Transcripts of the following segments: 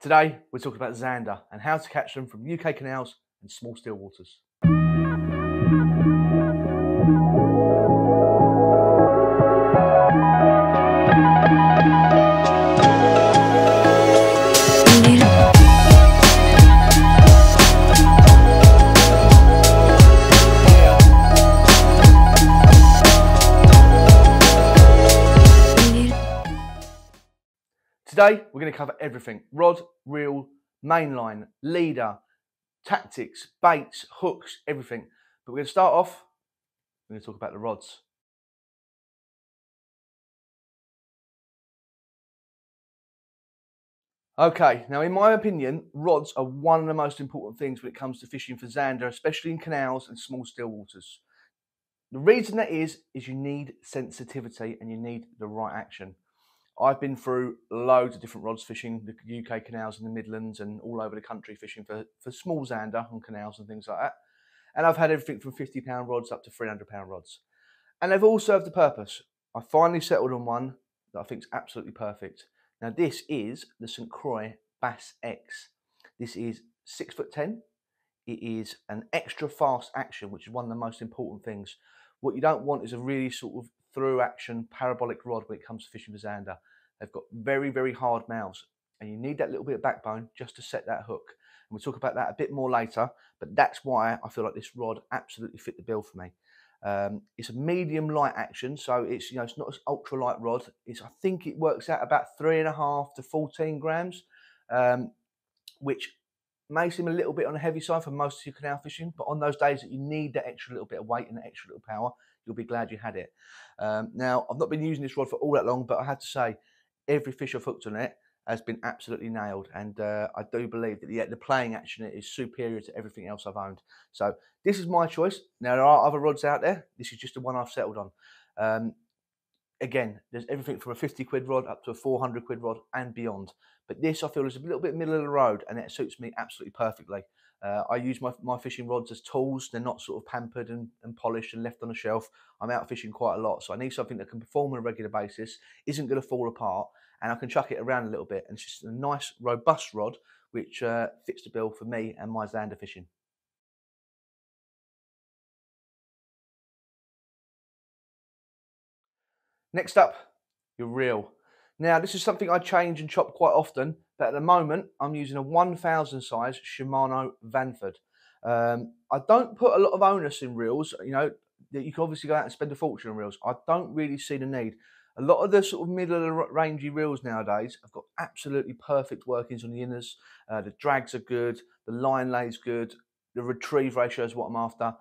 Today, we're talking about Zander and how to catch them from UK canals and small still waters. Today, we're going to cover everything rod, reel, mainline, leader, tactics, baits, hooks, everything. But we're going to start off, we're going to talk about the rods. Okay, now in my opinion, rods are one of the most important things when it comes to fishing for zander, especially in canals and small still waters. The reason that is, is you need sensitivity and you need the right action. I've been through loads of different rods fishing the UK canals in the Midlands and all over the country fishing for, for small zander on canals and things like that. And I've had everything from £50 rods up to £300 rods. And they've all served a purpose. I finally settled on one that I think is absolutely perfect. Now this is the St. Croix Bass X. This is six foot 10. It is an extra fast action, which is one of the most important things. What you don't want is a really sort of through action parabolic rod when it comes to fishing for zander. They've got very, very hard mouths and you need that little bit of backbone just to set that hook. And we'll talk about that a bit more later, but that's why I feel like this rod absolutely fit the bill for me. Um, it's a medium light action, so it's you know it's not an ultra light rod. It's I think it works out about three and a half to fourteen grams, um, which may seem a little bit on the heavy side for most of your canal fishing, but on those days that you need that extra little bit of weight and that extra little power, you'll be glad you had it. Um, now I've not been using this rod for all that long, but I had to say every fish I've hooked on it has been absolutely nailed. And uh, I do believe that the, the playing action is superior to everything else I've owned. So this is my choice. Now, there are other rods out there. This is just the one I've settled on. Um, again, there's everything from a 50 quid rod up to a 400 quid rod and beyond. But this I feel is a little bit middle of the road and it suits me absolutely perfectly. Uh, I use my, my fishing rods as tools. They're not sort of pampered and, and polished and left on a shelf. I'm out fishing quite a lot, so I need something that can perform on a regular basis, isn't going to fall apart, and I can chuck it around a little bit. And it's just a nice, robust rod which uh, fits the bill for me and my zander fishing. Next up, your reel. Now, this is something I change and chop quite often, but at the moment, I'm using a 1000 size Shimano Vanford. Um, I don't put a lot of onus in reels, you know, you can obviously go out and spend a fortune on reels. I don't really see the need. A lot of the sort of middle of the rangey reels nowadays have got absolutely perfect workings on the inners. Uh, the drags are good, the line lays good, the retrieve ratio is what I'm after.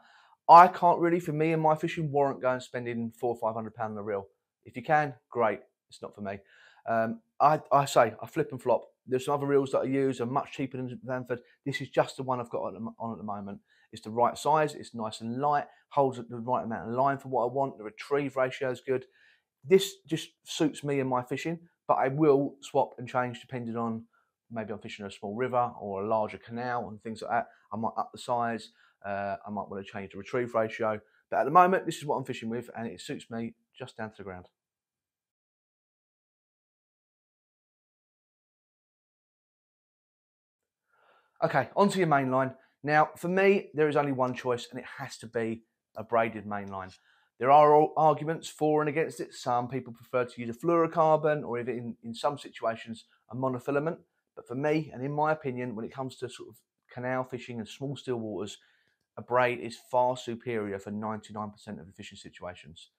I can't really, for me and my fishing, warrant going and spending four or five hundred pound on a reel. If you can, great. It's not for me. Um, I, I, say I flip and flop. There's some other reels that I use are much cheaper than Vanford. This is just the one I've got on, on at the moment. It's the right size. It's nice and light. Holds the right amount of line for what I want. The retrieve ratio is good. This just suits me and my fishing, but I will swap and change depending on maybe I'm fishing a small river or a larger canal and things like that. I might up the size. Uh, I might want to change the retrieve ratio. But at the moment, this is what I'm fishing with, and it suits me just down to the ground. Okay, onto your main line. Now, for me, there is only one choice, and it has to be a braided main line. There are arguments for and against it. Some people prefer to use a fluorocarbon or even in, some situations a monofilament. But for me, and in my opinion, when it comes to sort of canal fishing and small still waters, a braid is far superior for 99% of the fishing situations.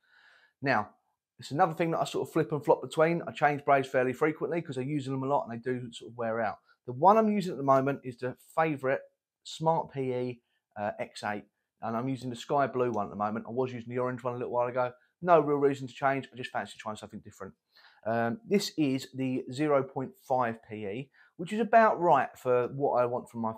Now, it's another thing that I sort of flip and flop between. I change braids fairly frequently because I use them a lot and they do sort of wear out. The one I'm using at the moment is the favourite Smart PE uh, X8 and I'm using the sky blue one at the moment. I was using the orange one a little while ago. No real reason to change. I just fancy trying something different. Um, this is the 0.5 PE, which is about right for what I want from my,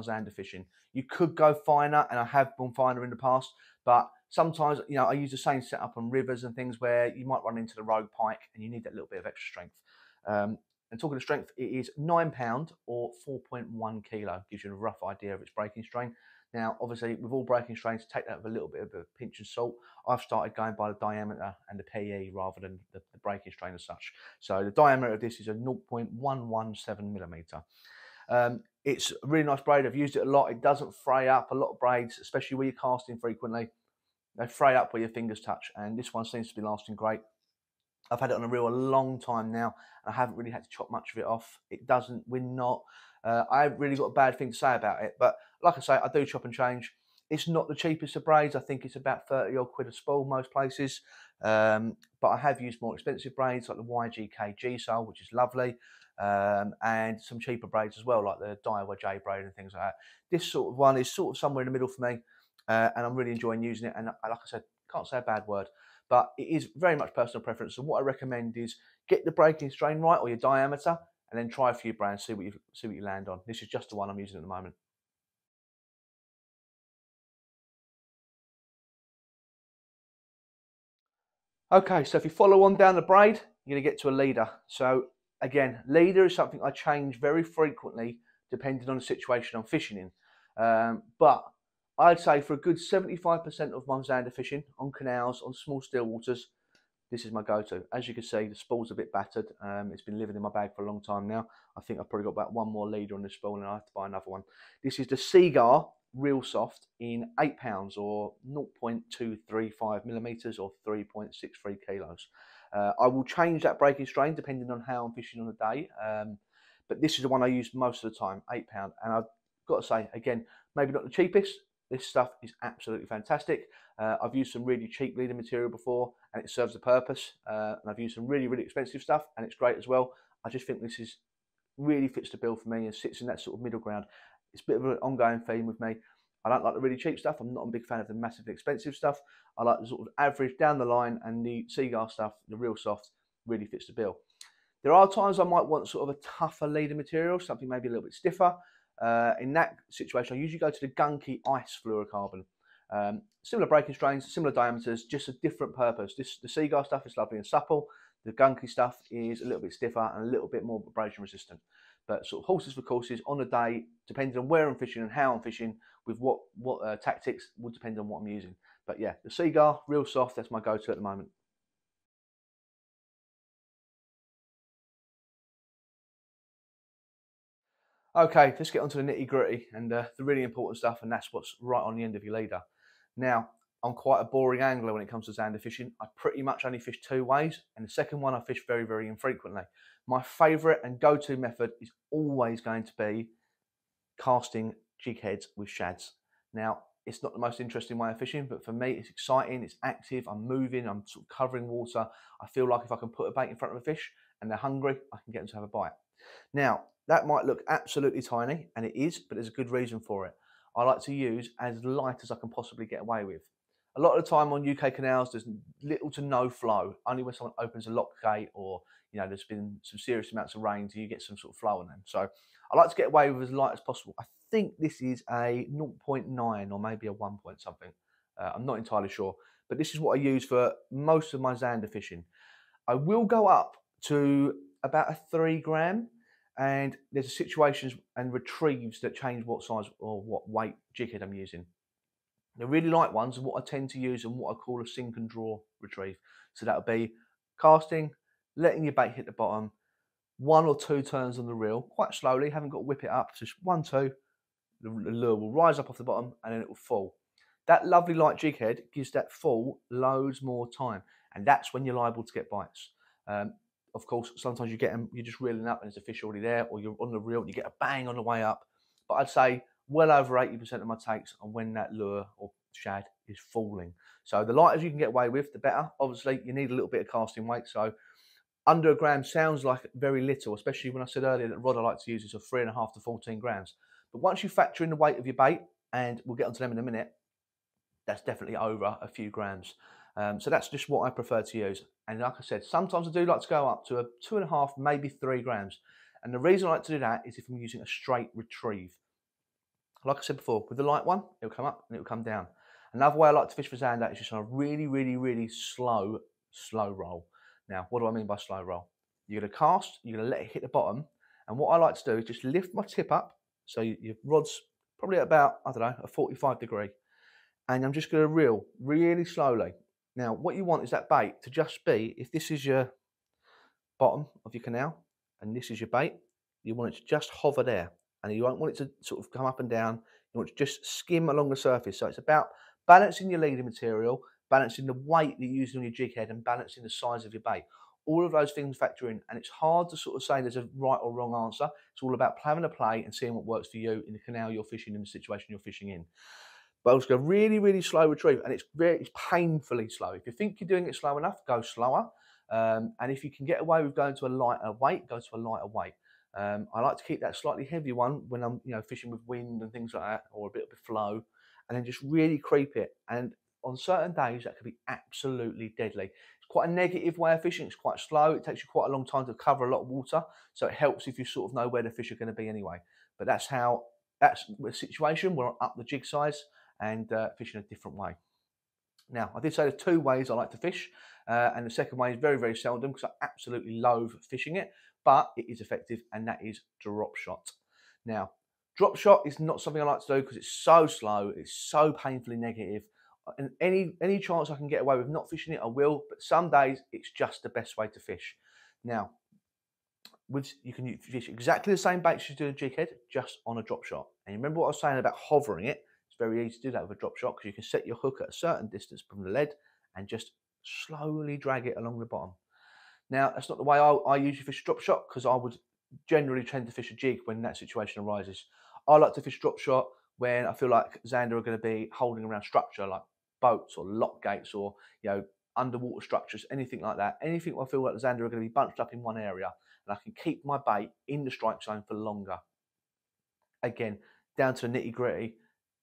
Zander fishing. You could go finer, and I have gone finer in the past, but sometimes, you know, I use the same setup on rivers and things where you might run into the rogue pike and you need that little bit of extra strength. Um, and talking of strength, it is nine pound or 4.1 kilo. Gives you a rough idea of its breaking strain. Now, obviously, with all breaking strains, take that with a little bit of a pinch of salt. I've started going by the diameter and the PE rather than the, the breaking strain as such. So the diameter of this is a 0.117 millimeter. Um, it's a really nice braid. I've used it a lot. It doesn't fray up. A lot of braids, especially where you're casting frequently, they fray up where your fingers touch. And this one seems to be lasting great. I've had it on a reel a long time now. And I haven't really had to chop much of it off. It doesn't, we're not, uh, I really got a bad thing to say about it. But like I say, I do chop and change. It's not the cheapest of braids. I think it's about 30 odd quid a spool most places. Um, but I have used more expensive braids like the YGK G Soul, which is lovely um, and some cheaper braids as well, like the Daiwa J braid and things like that. This sort of one is sort of somewhere in the middle for me, uh, and I'm really enjoying using it. And uh, like I said, can't say a bad word, but it is very much personal preference. And what I recommend is get the breaking strain right or your diameter, and then try a few brands, see what you see what you land on. This is just the one I'm using at the moment. Okay, so if you follow on down the braid, you're going to get to a leader. So again, leader is something I change very frequently depending on the situation I'm fishing in. Um, but I'd say for a good 75% of my zander fishing on canals, on small still waters, this is my go-to. As you can see, the spool's a bit battered. Um, it's been living in my bag for a long time now. I think I've probably got about one more leader on this spool and I have to buy another one. This is the Seaguar Reel Soft in eight pounds or 0.235 millimeters or 3.63 kilos. Uh, I will change that breaking strain depending on how I'm fishing on the day. Um, but this is the one I use most of the time, £8. And I've got to say, again, maybe not the cheapest. This stuff is absolutely fantastic. Uh, I've used some really cheap leader material before and it serves a purpose. Uh, and I've used some really, really expensive stuff and it's great as well. I just think this is really fits the bill for me and sits in that sort of middle ground. It's a bit of an ongoing theme with me. I don't like the really cheap stuff. I'm not a big fan of the massively expensive stuff. I like the sort of average down the line, and the Seaguar stuff, the reel soft, really fits the bill. There are times I might want sort of a tougher leader material, something maybe a little bit stiffer. Uh, in that situation, I usually go to the Gunki Ice fluorocarbon. Um, similar breaking strains, similar diameters, just a different purpose. This the Seaguar stuff is lovely and supple. The Gunki stuff is a little bit stiffer and a little bit more abrasion resistant. But sort of horses for courses on a day, depending on where I'm fishing and how I'm fishing, with what what uh, tactics will depend on what I'm using. But yeah, the Seaguar, reel soft. That's my go-to at the moment. Okay, let's get on to the nitty gritty and uh, the really important stuff, and that's what's right on the end of your leader. Now, I'm quite a boring angler when it comes to zander fishing. I pretty much only fish two ways, and the second one I fish very, very infrequently. My favourite and go-to method is always going to be casting jig heads with shads. Now, it's not the most interesting way of fishing, but for me, it's exciting, it's active, I'm moving, I'm sort of covering water. I feel like if I can put a bait in front of a fish and they're hungry, I can get them to have a bite. Now, that might look absolutely tiny, and it is, but there's a good reason for it. I like to use as light as I can possibly get away with. A lot of the time on UK canals, there's little to no flow. Only when someone opens a lock gate or you know there's been some serious amounts of rain, do you get some sort of flow on them. So I like to get away with as light as possible. I think this is a 0.9 or maybe a 1 point something. Uh, I'm not entirely sure, but this is what I use for most of my zander fishing. I will go up to about a three gram, and there's situations and retrieves that change what size or what weight jig head I'm using. The really light ones are what I tend to use and what I call a sink and draw retrieve. So that'll be casting, letting your bait hit the bottom, one or two turns on the reel, quite slowly, haven't got to whip it up, just one, two, the lure will rise up off the bottom and then it will fall. That lovely light jig head gives that fall loads more time, and that's when you're liable to get bites. Um, of course, sometimes you get them, you're just reeling up and there's a fish already there, or you're on the reel and you get a bang on the way up. But I'd say well over 80% of my takes on when that lure or shad is falling. So the lighter you can get away with, the better. Obviously, you need a little bit of casting weight. So under a gram sounds like very little, especially when I said earlier that rod I like to use is a three and a half to 14 grams. But once you factor in the weight of your bait, and we'll get onto them in a minute, that's definitely over a few grams. Um, so that's just what I prefer to use. And like I said, sometimes I do like to go up to a two and a half, maybe three grams. And the reason I like to do that is if I'm using a straight retrieve. Like I said before, with the light one, it'll come up and it'll come down. Another way I like to fish for zander is just on a really, really, really slow, slow roll. Now, what do I mean by slow roll? You're going to cast, you're going to let it hit the bottom. And what I like to do is just lift my tip up. So your rod's probably at about, I don't know, a 45 degree. And I'm just going to reel really slowly. Now, what you want is that bait to just be, if this is your bottom of your canal and this is your bait, you want it to just hover there. And you don't want it to sort of come up and down. You want it to just skim along the surface. So it's about balancing your leading material, balancing the weight that you're using on your jig head, and balancing the size of your bait. All of those things factor in, and it's hard to sort of say there's a right or wrong answer. It's all about having a play and seeing what works for you in the canal you're fishing in the situation you're fishing in. It's a really, really slow retrieve, and it's very, it's painfully slow. If you think you're doing it slow enough, go slower. Um, and if you can get away with going to a lighter weight, go to a lighter weight. Um, I like to keep that slightly heavier one when I'm, you know, fishing with wind and things like that, or a bit of a flow, and then just really creep it. And on certain days, that can be absolutely deadly. It's quite a negative way of fishing. It's quite slow. It takes you quite a long time to cover a lot of water, so it helps if you sort of know where the fish are going to be anyway. But that's how that's the situation. We're up the jig size and uh, fishing a different way. Now, I did say there's two ways I like to fish, uh, and the second way is very, very seldom because I absolutely loathe fishing it, but it is effective, and that is drop shot. Now, drop shot is not something I like to do because it's so slow, it's so painfully negative, uh, and any any chance I can get away with not fishing it, I will. But some days it's just the best way to fish. Now, with you can fish exactly the same baits as you do a jig head, just on a drop shot. And you remember what I was saying about hovering it? Very easy to do that with a drop shot because you can set your hook at a certain distance from the lead and just slowly drag it along the bottom. Now, that's not the way I, I usually fish a drop shot because I would generally tend to fish a jig when that situation arises. I like to fish drop shot when I feel like Zander are going to be holding around structure like boats or lock gates or you know underwater structures, anything like that. Anything I feel like the Zander are going to be bunched up in one area and I can keep my bait in the strike zone for longer. Again, down to the nitty gritty,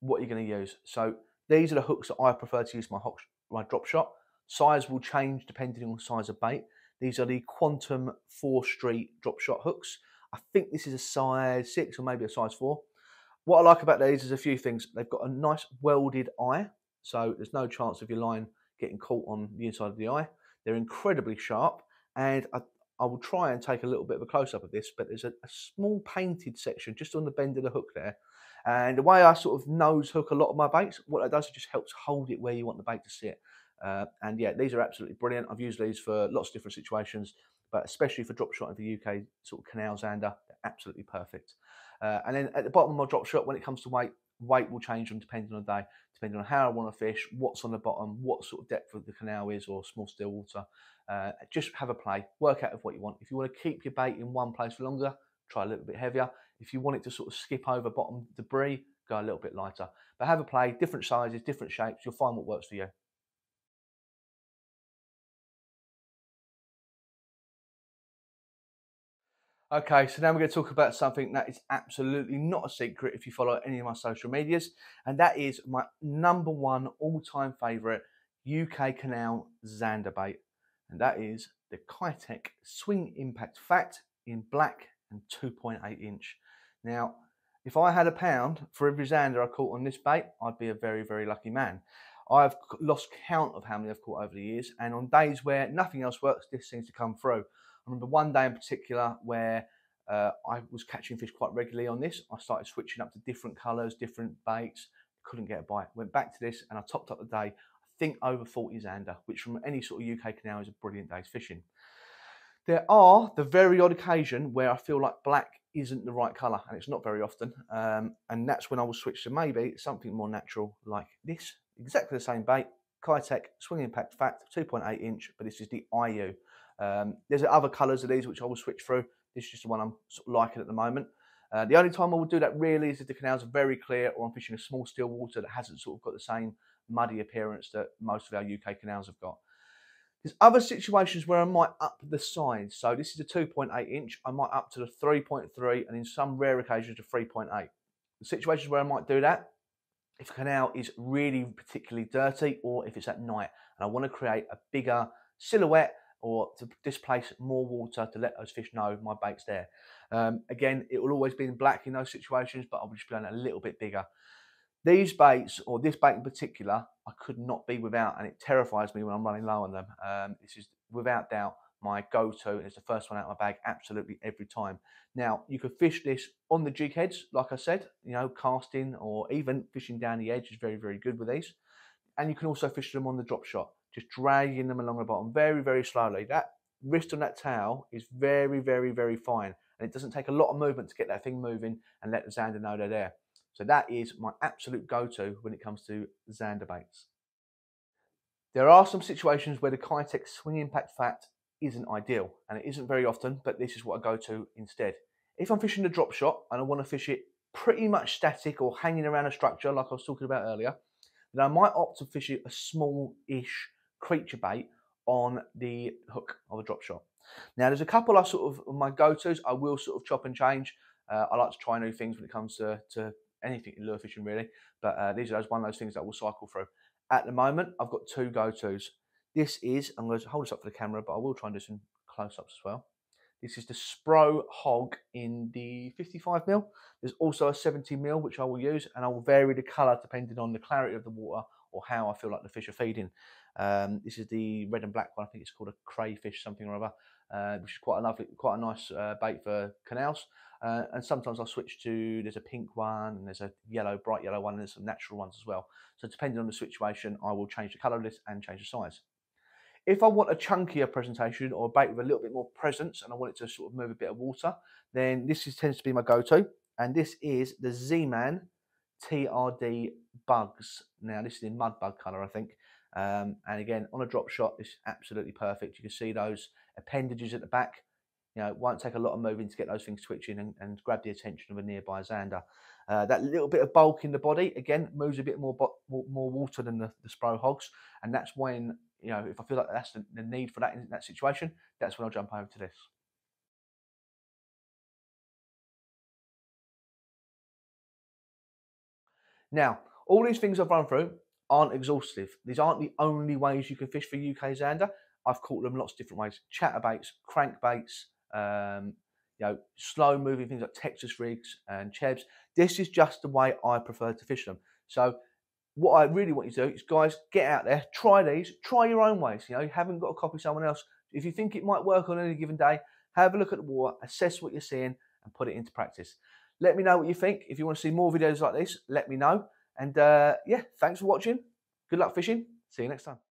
what you're going to use. So these are the hooks that I prefer to use my, hook, my drop shot. Size will change depending on size of bait. These are the Quantum 4 Street drop shot hooks. I think this is a size 6 or maybe a size 4. What I like about these is a few things. They've got a nice welded eye, so there's no chance of your line getting caught on the inside of the eye. They're incredibly sharp, and I, I will try and take a little bit of a close-up of this, but there's a, a small painted section just on the bend of the hook there and the way I sort of nose hook a lot of my baits, what it does, it just helps hold it where you want the bait to sit. Uh, and yeah, these are absolutely brilliant. I've used these for lots of different situations, but especially for drop shot in the UK sort of canal zander, they're absolutely perfect. Uh, and then at the bottom of my drop shot, when it comes to weight, weight will change from depending on the day, depending on how I want to fish, what's on the bottom, what sort of depth of the canal is, or small still water. Uh, just have a play, work out of what you want. If you want to keep your bait in one place for longer, try a little bit heavier. If you want it to sort of skip over bottom debris, go a little bit lighter. But have a play, different sizes, different shapes. You'll find what works for you. Okay, so now we're going to talk about something that is absolutely not a secret if you follow any of my social medias, and that is my number one all-time favourite UK canal Zander bait, and that is the Keitech Swing Impact Fat in black and 2.8 inch. Now, if I had a pound for every Zander I caught on this bait, I'd be a very, very lucky man. I've lost count of how many I've caught over the years, and on days where nothing else works, this seems to come through. I remember one day in particular where uh, I was catching fish quite regularly on this. I started switching up to different colours, different baits, couldn't get a bite. Went back to this and I topped up the day, I think over 40 Zander, which from any sort of UK canal is a brilliant day's fishing. There are the very odd occasion where I feel like black isn't the right colour, and it's not very often. Um, and that's when I will switch to maybe something more natural like this. Exactly the same bait, Keitech Swing Impact Fat, 2.8 inch, but this is the IU. Um, there's other colours of these which I will switch through. This is just the one I'm sort of liking at the moment. Uh, the only time I will do that really is if the canals are very clear or I'm fishing a small still water that hasn't sort of got the same muddy appearance that most of our UK canals have got. There's other situations where I might up the size. So this is a 2.8 inch. I might up to the 3.3 and in some rare occasions to 3.8. The situations where I might do that, if the canal is really particularly dirty or if it's at night and I want to create a bigger silhouette or to displace more water to let those fish know my bait's there. Um, again, it will always be in black in those situations, but I'll just be going a little bit bigger. These baits, or this bait in particular, I could not be without, and it terrifies me when I'm running low on them. Um, this is without doubt my go-to and it's the first one out of my bag absolutely every time. Now, you could fish this on the jig heads, like I said, you know, casting or even fishing down the edge is very, very good with these. And you can also fish them on the drop shot, just dragging them along the bottom very, very slowly. That wrist on that tail is very, very, very fine. And it doesn't take a lot of movement to get that thing moving and let the zander know they're there. So that is my absolute go-to when it comes to zander baits. There are some situations where the Keitech swing impact fat isn't ideal, and it isn't very often, but this is what I go to instead. If I'm fishing the drop shot and I want to fish it pretty much static or hanging around a structure like I was talking about earlier, then I might opt to fish a small-ish creature bait on the hook of a drop shot. Now, there's a couple of sort of my go-tos. I will sort of chop and change. Uh, I like to try new things when it comes to, to anything in lure fishing, really. But uh, these are those, one of those things that will cycle through. At the moment, I've got two go-tos. This is, I'm going to hold this up for the camera, but I will try and do some close-ups as well. This is the Spro Hog in the 55 mil. There's also a 70 mil which I will use, and I will vary the colour depending on the clarity of the water or how I feel like the fish are feeding. Um, this is the red and black one. I think it's called a crayfish, something or other, uh, which is quite a lovely, quite a nice uh, bait for canals. Uh, and sometimes I'll switch to there's a pink one and there's a yellow, bright yellow one, and there's some natural ones as well. So depending on the situation, I will change the colour list and change the size. If I want a chunkier presentation or a bait with a little bit more presence and I want it to sort of move a bit of water, then this is, tends to be my go-to. And this is the Z-Man TRD BugZ. Now this is in mud bug colour, I think. Um, and again, on a drop shot, it's absolutely perfect. You can see those appendages at the back. You know, it won't take a lot of moving to get those things twitching and, and grab the attention of a nearby zander. Uh, that little bit of bulk in the body, again, moves a bit more more water than the, the Spro hogs. And that's when, you know, if I feel like that's the, the need for that in that situation, that's when I'll jump over to this. Now, all these things I've run through aren't exhaustive. These aren't the only ways you can fish for UK Zander. I've caught them lots of different ways. Chatterbaits, crankbaits, um, you know, slow moving things like Texas rigs and chebs. This is just the way I prefer to fish them. So what I really want you to do is, guys, get out there, try these, try your own ways. You know, you haven't got to copy someone else. If you think it might work on any given day, have a look at the water, assess what you're seeing, and put it into practice. Let me know what you think. If you want to see more videos like this, let me know. And uh, yeah, thanks for watching. Good luck fishing. See you next time.